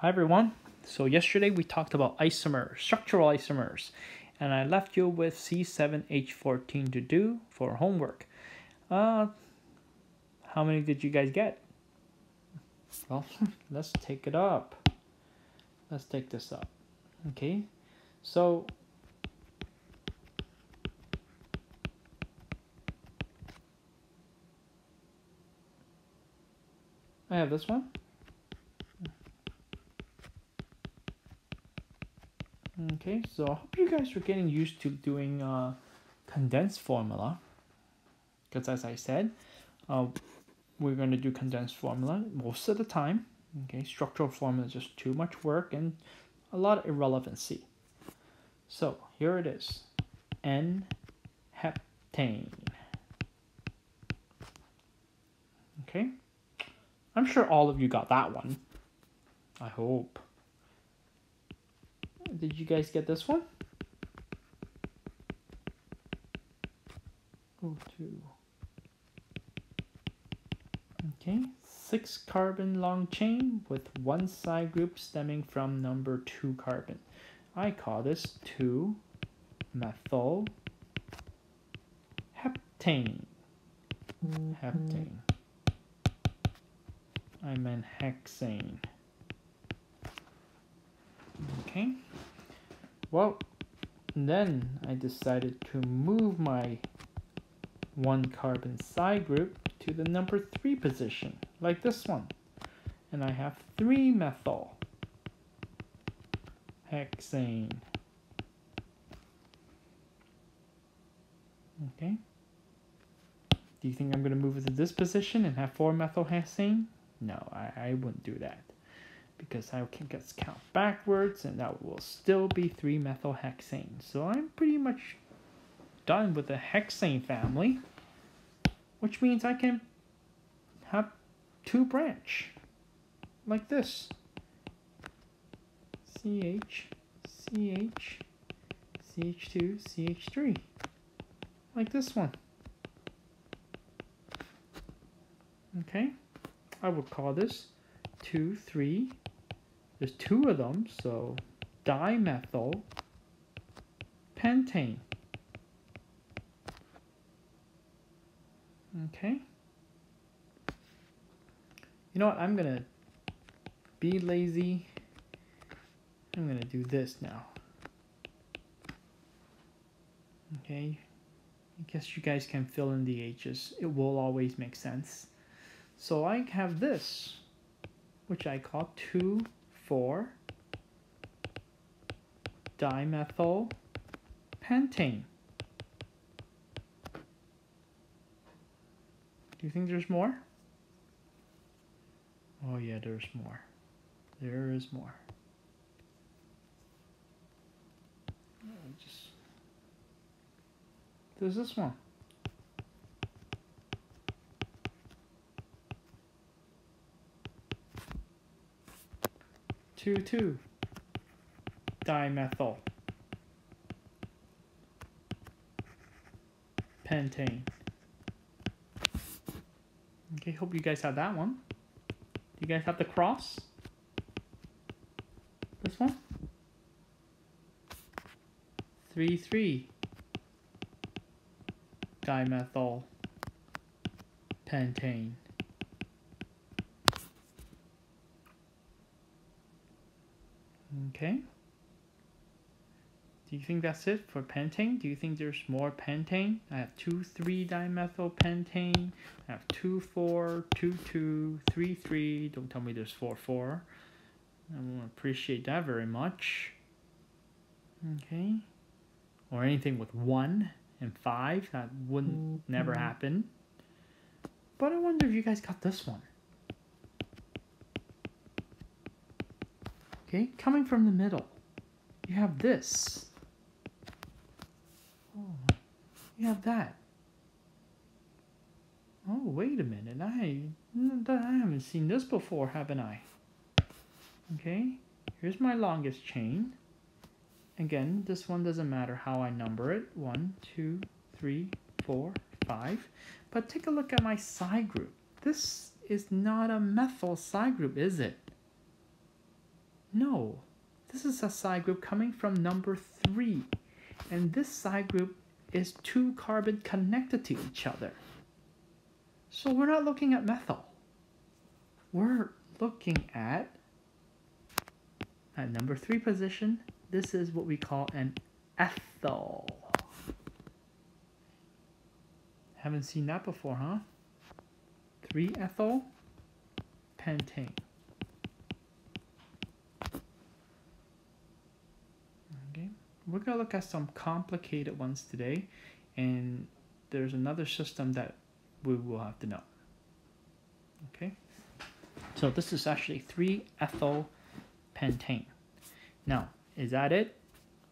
Hi everyone. So yesterday we talked about isomers, structural isomers, and I left you with C7H14 to do for homework. Uh, how many did you guys get? Well, let's take it up. Let's take this up. Okay, so I have this one. Okay, so I hope you guys are getting used to doing uh, condensed formula. Because as I said, uh, we're going to do condensed formula most of the time. Okay, structural formula is just too much work and a lot of irrelevancy. So here it is, N-heptane. Okay, I'm sure all of you got that one. I hope. Did you guys get this one? Go to. Okay, six carbon long chain with one side group stemming from number two carbon. I call this 2 methyl heptane. Mm-hmm. Heptane. I meant hexane. Okay. Well, then I decided to move my one carbon side group to the number three position, like this one. And I have three methyl hexane. Okay. Do you think I'm going to move it to this position and have four methyl hexane? No, I, I wouldn't do that because I can just count backwards and that will still be 3-methylhexane. So I'm pretty much done with the hexane family, which means I can have two branch like this. CH, CH, CH2, CH3, like this one. Okay, I would call this 2, 3, there's two of them, so dimethyl pentane. Okay. You know what? I'm going to be lazy. I'm going to do this now. Okay. I guess you guys can fill in the H's. It will always make sense. So I have this, which I call 2 4 dimethyl pentane. Do you think there's more? Oh yeah, there's more. There is more. Just there's this one. Two two dimethyl pentane. Okay, hope you guys have that one. Do you guys have the cross? This one? Three three dimethyl pentane. Okay. Do you think that's it for pentane? Do you think there's more pentane? I have 2,3-dimethyl pentane. I have 2,4, 2,2, 3,3. Don't tell me there's 4,4. I won't appreciate that very much. Okay. Or anything with 1 and 5. That wouldn't mm -hmm. never happen. But I wonder if you guys got this one. Okay, coming from the middle, you have this. Oh, you have that. Oh, wait a minute. I, I haven't seen this before, haven't I? Okay, here's my longest chain. Again, this one doesn't matter how I number it. One, two, three, four, five. But take a look at my side group. This is not a methyl side group, is it? No, this is a side group coming from number three. And this side group is two carbon connected to each other. So we're not looking at methyl. We're looking at, at number three position, this is what we call an ethyl. Haven't seen that before, huh? 3-ethyl pentane. We're gonna look at some complicated ones today, and there's another system that we will have to know. Okay, so this is actually 3-ethyl pentane. Now, is that it?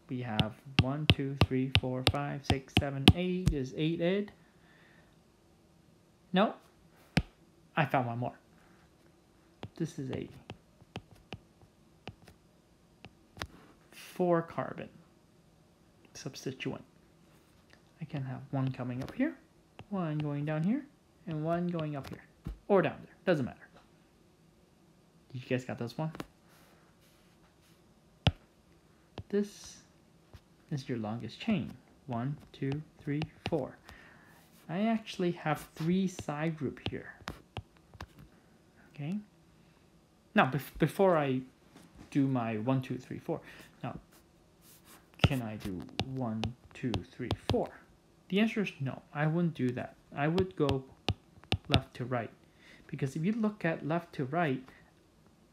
We have one, two, three, four, five, six, seven, eight. Is 8 it? No, I found one more. This is a four carbon substituent. I can have one coming up here, one going down here, and one going up here. Or down there. Doesn't matter. You guys got this one? This is your longest chain. One, two, three, four. I actually have three side group here. Okay. Now, bef before I do my one, two, three, four, can I do one, two, three, four? The answer is no. I wouldn't do that. I would go left to right. Because if you look at left to right,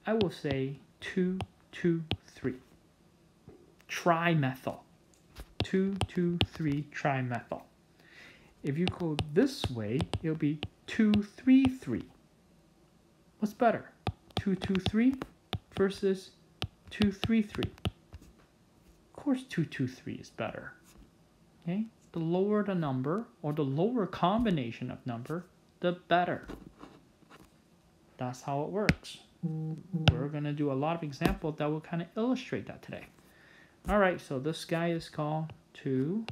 I will say two, two, three. Trimethyl. Two, two, three trimethyl. If you go this way, it'll be 233. What's better? 223 versus 233. Of course 223 is better. Okay? The lower the number or the lower combination of number, the better. That's how it works. We're going to do a lot of examples that will kind of illustrate that today. All right, so this guy is called 2,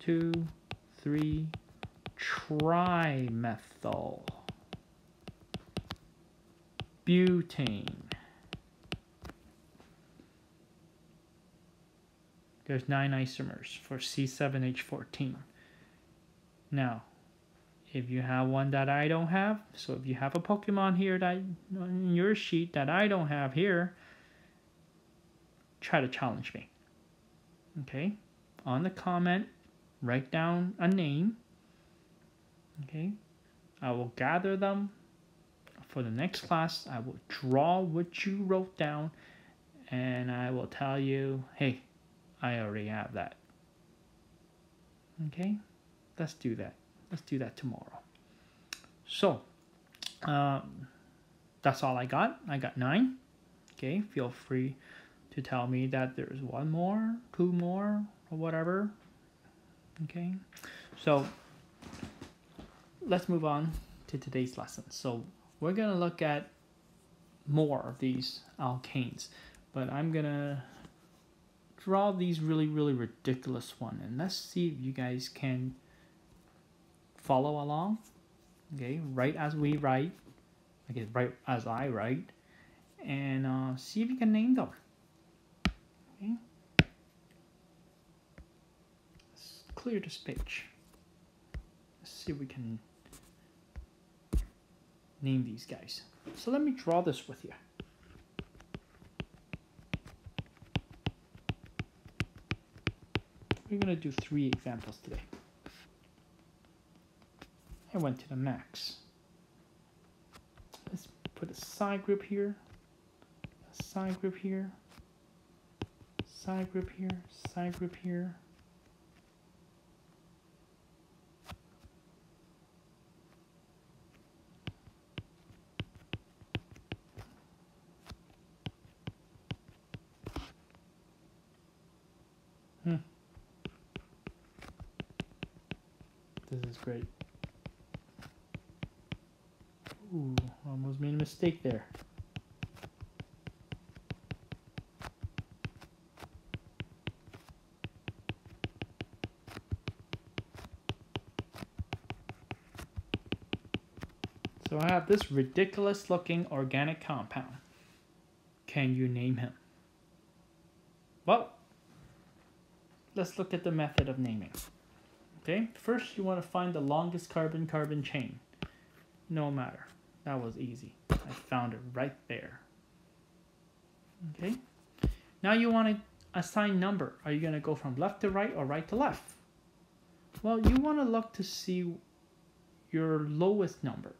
2, 3 trimethyl butane. There's nine isomers for C7H14. Now, if you have one that I don't have, so if you have a Pokemon here that in your sheet that I don't have here, try to challenge me. Okay? On the comment, write down a name. Okay? I will gather them for the next class. I will draw what you wrote down and I will tell you, hey, I already have that. Okay? Let's do that. Let's do that tomorrow. So, um, that's all I got. I got nine. Okay, feel free to tell me that there's one more, two more, or whatever. Okay, so let's move on to today's lesson. So we're gonna look at more of these alkanes, but I'm gonna draw these really, really ridiculous one, and let's see if you guys can follow along. Okay, write as we write. I guess write as I write, and uh, see if you can name them. Okay. Let's clear this page. Let's see if we can name these guys. So let me draw this with you. We're going to do three examples today. I went to the max. Let's put a side group here, a side group here, side group here, side group here. Hmm. This is great. Ooh, almost made a mistake there. So I have this ridiculous looking organic compound. can you name him? Well, let's look at the method of naming. Okay, first you want to find the longest carbon-carbon chain. No matter, that was easy. I found it right there. Okay, now you want to assign number. Are you going to go from left to right or right to left? Well, you want to look to see your lowest number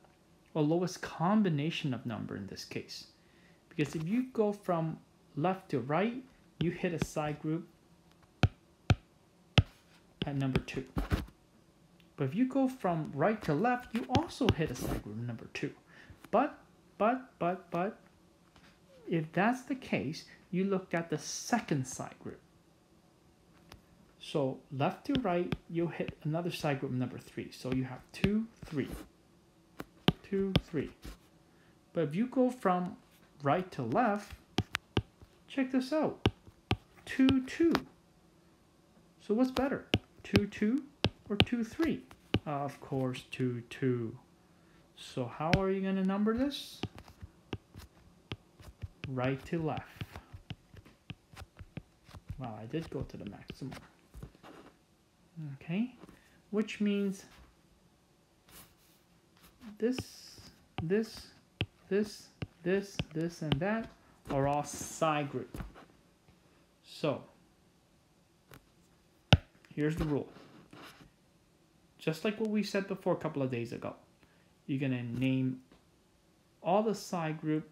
or lowest combination of number in this case. Because if you go from left to right, you hit a side group at number 2. But if you go from right to left, you also hit a side group number 2. But, but, but, but, if that's the case, you look at the second side group. So left to right, you hit another side group number 3. So you have 2, 3, 2, 3. But if you go from right to left, check this out. 2, 2. So what's better? 2, 2 or 2, 3? Uh, of course, 2, 2. So how are you going to number this? Right to left. Wow, I did go to the maximum. Okay, which means this, this, this, this, this, and that are all side group. So, here's the rule. Just like what we said before a couple of days ago, you're going to name all the side group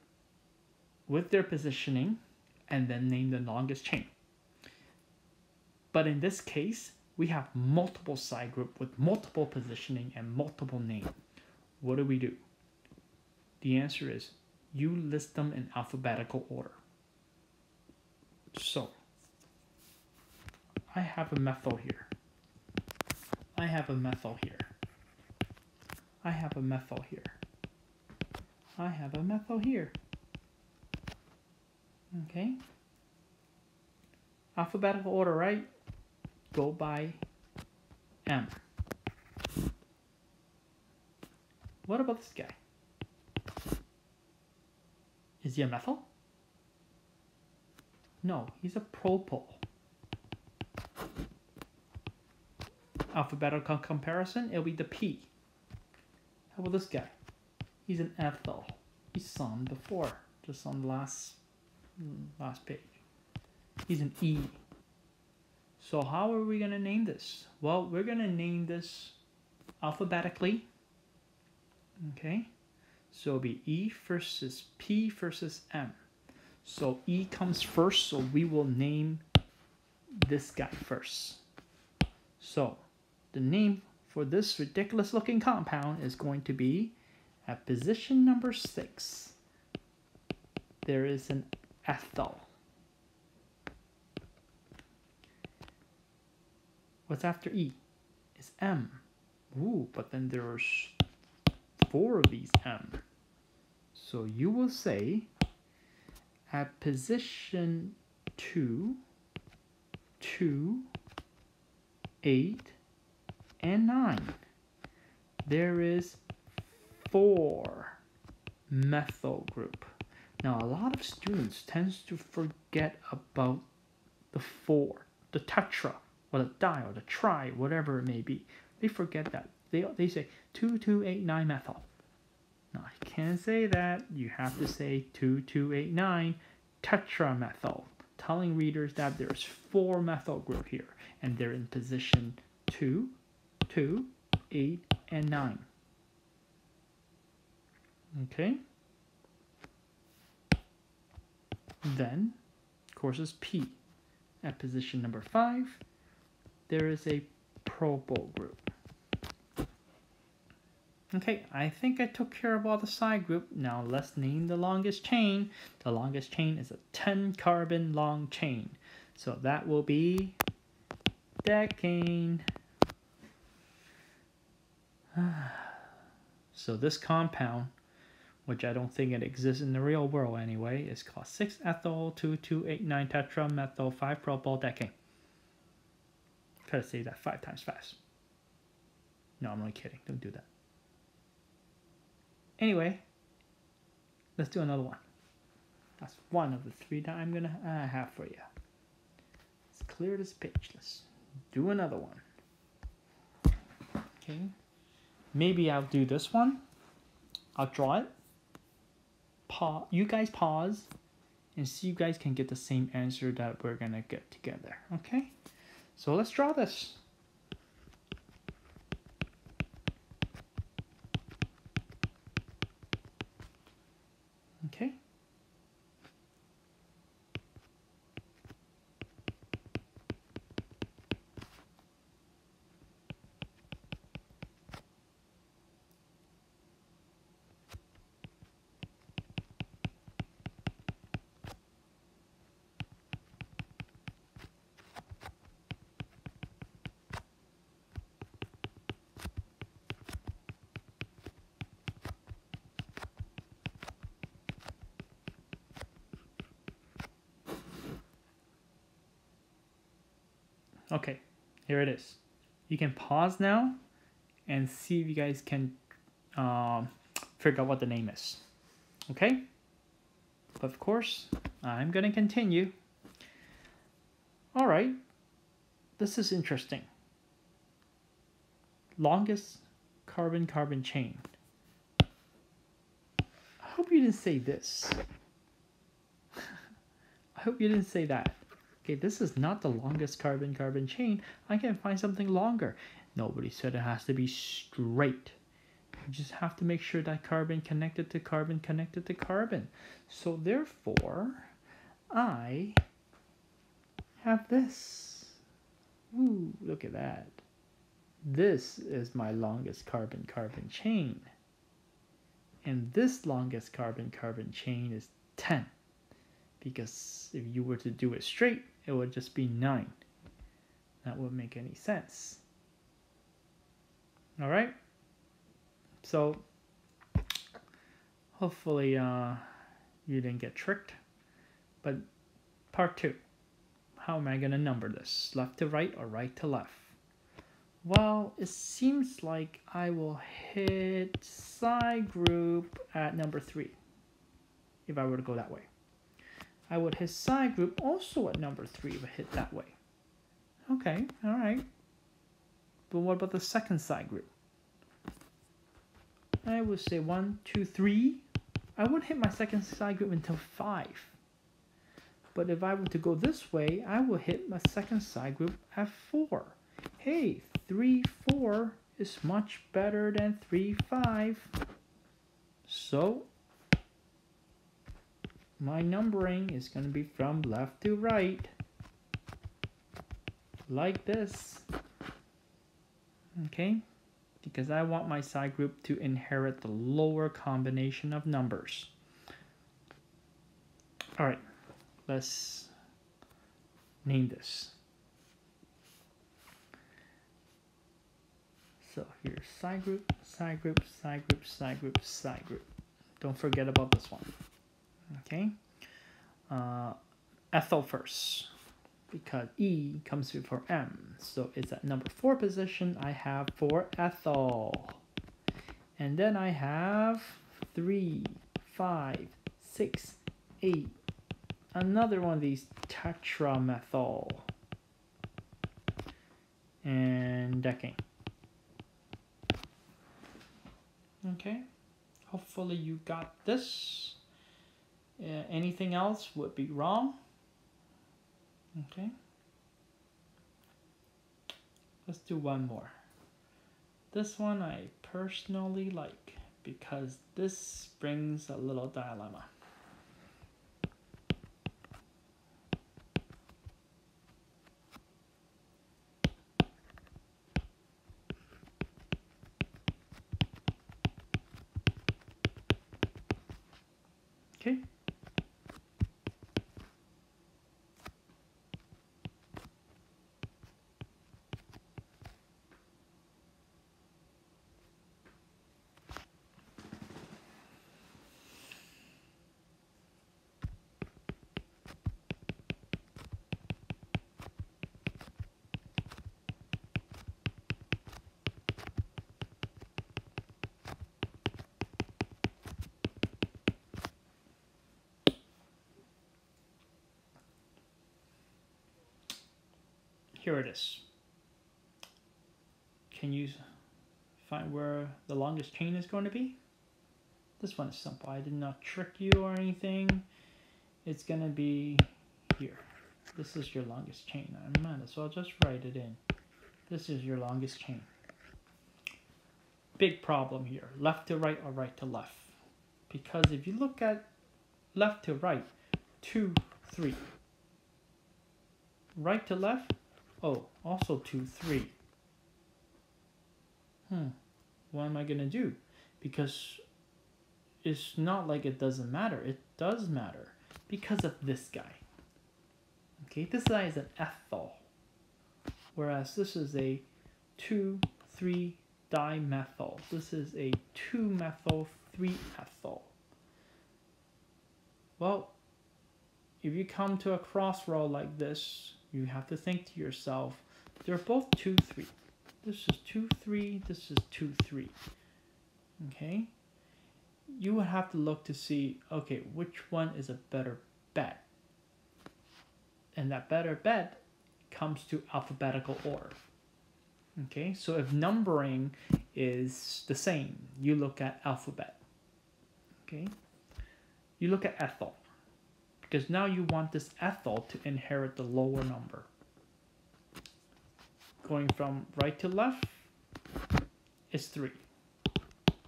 with their positioning and then name the longest chain. But in this case, we have multiple side group with multiple positioning and multiple name. What do we do? The answer is you list them in alphabetical order. So, I have a methyl here. I have a methyl here. I have a methyl here. I have a methyl here. Okay. Alphabetical order, right? Go by M. What about this guy? Is he a methyl? No, he's a propyl. Alphabetical comparison, it'll be the P. How about this guy? He's an ethyl. He's some before, just on the last, mm, last page. He's an E. So how are we going to name this? Well, we're going to name this alphabetically. Okay. So it'll be E versus P versus M. So E comes first, so we will name this guy first. So the name for this ridiculous looking compound is going to be at position number six. There is an ethyl. What's after E? Is M. Ooh, but then there are four of these M. So you will say at position 2, 2, 8, and 9, there is 4 methyl group. Now, a lot of students tends to forget about the 4, the tetra, or the di, or the tri, whatever it may be. They forget that. They, they say 2289 methyl. Now, I can't say that. You have to say 2289 tetramethyl, telling readers that there's four methyl group here, and they're in position 2, 2, 8, and 9. Okay? Then, courses P. At position number 5, there is a propyl group. Okay, I think I took care of all the side group. Now let's name the longest chain. The longest chain is a 10 carbon long chain. So that will be decane. So this compound, which I don't think it exists in the real world anyway, is called 6-ethyl 2289 tetramethyl 5-propyl decane. Try to say that five times fast. No, I'm only kidding. Don't do that. Anyway, let's do another one. That's one of the three that I'm gonna uh, have for you. Let's clear this page. Let's do another one. Okay. Maybe I'll do this one. I'll draw it. Pause. You guys pause and see you guys can get the same answer that we're gonna get together. Okay. So let's draw this. Okay. Okay, here it is. You can pause now and see if you guys can um, figure out what the name is. Okay? But of course, I'm going to continue. All right, this is interesting. Longest carbon-carbon chain. I hope you didn't say this. I hope you didn't say that. Okay, this is not the longest carbon-carbon chain. I can find something longer. Nobody said it has to be straight. You just have to make sure that carbon connected to carbon connected to carbon. So therefore, I have this. Ooh, look at that. This is my longest carbon-carbon chain. And this longest carbon-carbon chain is 10 because if you were to do it straight, it would just be 9. That wouldn't make any sense. All right? So, hopefully uh, you didn't get tricked. But part 2. How am I going to number this? Left to right or right to left? Well, it seems like I will hit side group at number 3 if I were to go that way. I would hit side group also at number 3 if I hit that way. Okay, alright. But what about the second side group? I would say one, two, three. I wouldn't hit my second side group until 5. But if I were to go this way, I will hit my second side group at 4. Hey, 3, 4 is much better than 3, 5. So my numbering is going to be from left to right. Like this. Okay? Because I want my side group to inherit the lower combination of numbers. All right let's name this. So here's side group side group side group side group side group. Don't forget about this one Okay. Uh, ethyl first because E comes before M. So it's at number four position I have for ethyl. And then I have three, five, six, eight. Another one of these tetramethyl. And decane. Okay. Hopefully you got this. Uh, anything else would be wrong. Okay. Let's do one more. This one I personally like because this brings a little dilemma. Here it is. Can you find where the longest chain is going to be? This one is simple. I did not trick you or anything. It's going to be here. This is your longest chain. I might as well just write it in. This is your longest chain. Big problem here. Left to right or right to left. Because if you look at left to right, two, three. Right to left, oh, also two, three. Hmm, what am I going to do? Because it's not like it doesn't matter. It does matter because of this guy. Okay, this guy is an ethyl, whereas this is a 2, 3 dimethyl. This is a 2-methyl, 3-ethyl. Well, if you come to a crossroad like this, you have to think to yourself, they're both 2, 3. This is 2, 3, this is 2, 3. Okay? You would have to look to see, okay, which one is a better bet? and that better bet comes to alphabetical order. Okay, so if numbering is the same, you look at alphabet. Okay, you look at ethyl because now you want this ethyl to inherit the lower number. Going from right to left is 3.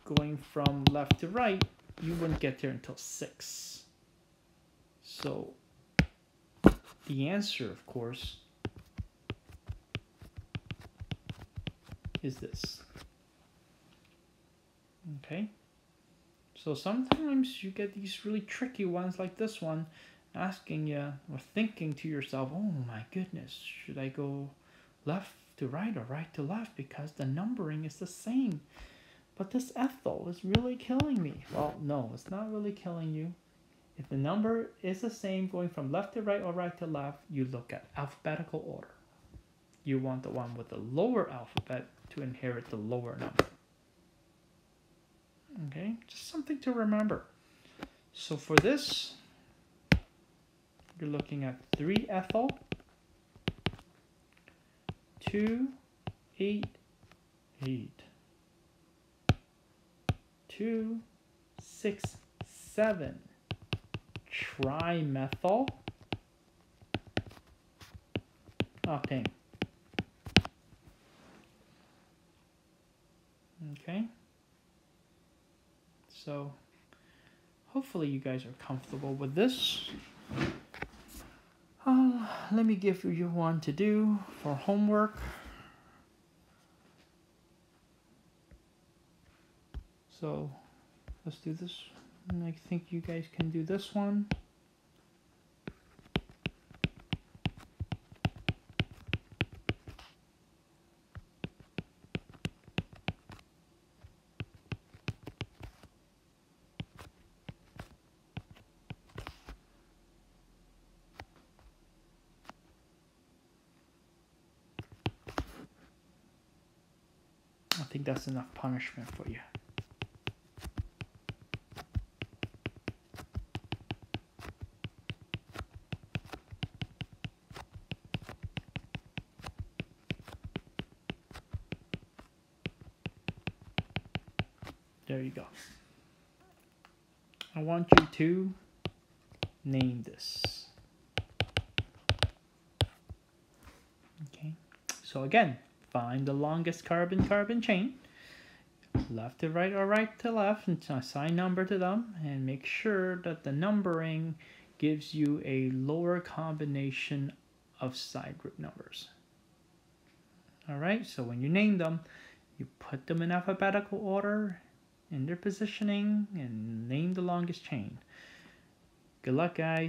Going from left to right, you wouldn't get there until 6. So the answer, of course, is this. Okay? So sometimes you get these really tricky ones like this one asking you or thinking to yourself, oh my goodness, should I go left to right or right to left because the numbering is the same. But this ethyl is really killing me. Well, no, it's not really killing you. If the number is the same going from left to right or right to left, you look at alphabetical order. You want the one with the lower alphabet to inherit the lower number. Okay, just something to remember. So for this, you're looking at 3 ethyl, 2, 8, 8, 2, 6, 7, trimethyl ah, octane. Okay. So hopefully you guys are comfortable with this. Uh, let me give you one to do for homework. So let's do this. And I think you guys can do this one. I think that's enough punishment for you. There you go. I want you to name this. Okay, so again, find the longest carbon-carbon chain, left to right or right to left, and assign number to them, and make sure that the numbering gives you a lower combination of side group numbers. Alright, so when you name them, you put them in alphabetical order in their positioning and name the longest chain. Good luck, guys.